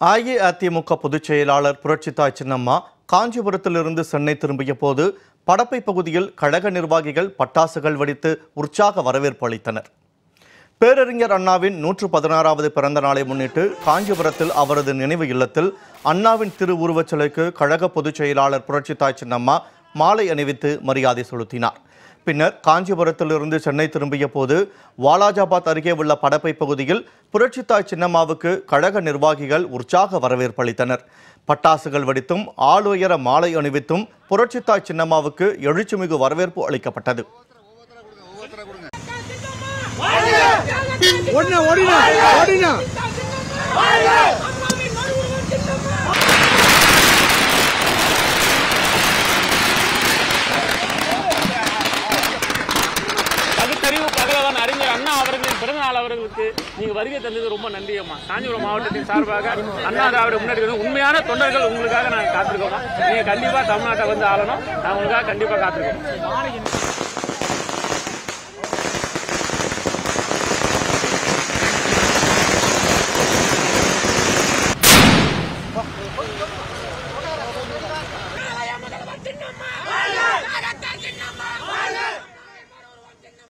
அஇஅதிமுக பொதுச் செயலாளர் புரட்சித்தாய் சின்னம்மா காஞ்சிபுரத்திலிருந்து சென்னை திரும்பிய போது படப்பை பகுதியில் கழக நிர்வாகிகள் பட்டாசுகள் வெடித்து உற்சாக வரவேற்பு அளித்தனர். பேரறிஞர் அண்ணாவின் நூற்று பதினாறாவது பிறந்த நாளை முன்னிட்டு காஞ்சிபுரத்தில் அவரது நினைவு இல்லத்தில் அண்ணாவின் திருவுருவச் சிலைக்கு கழக பொதுச் செயலாளர் புரட்சித்தாய் சின்னம்மா மாலை அணிவித்து மரியாதை செலுத்தினார். பின்னர் காஞ்சிபுரத்திலிருந்து சென்னை திரும்பிய போது வாலாஜாபாத் அருகே உள்ள படப்பை பகுதியில் புரட்சித்தாய் சின்னம்மாவுக்கு கழக நிர்வாகிகள் உற்சாக வரவேற்பு அளித்தனர். பட்டாசுகள் வெடித்தும் ஆளுயர மாலை அணிவித்தும் புரட்சித்தாய் சின்னம்மாவுக்கு எழுச்சிமிகு வரவேற்பு அளிக்கப்பட்டது. ஓடினா ஓடினா ஓடினா! பிறந்த நாள் அவர்களுக்கு நீங்க வருகை தந்தது ரொம்ப நன்றியம்மா காஞ்சிபுரம் மாவட்டத்தின் சார்பாக அண்ணா திராவிட முன்னேற்ற உண்மையான தொண்டர்கள் உங்களுக்காக நாங்கள் காத்திருக்கோம். நீங்க கண்டிப்பா தமிழ்நாட்டை வந்து ஆளணும். நான் உங்களுக்காக கண்டிப்பா காத்திருக்கோம்.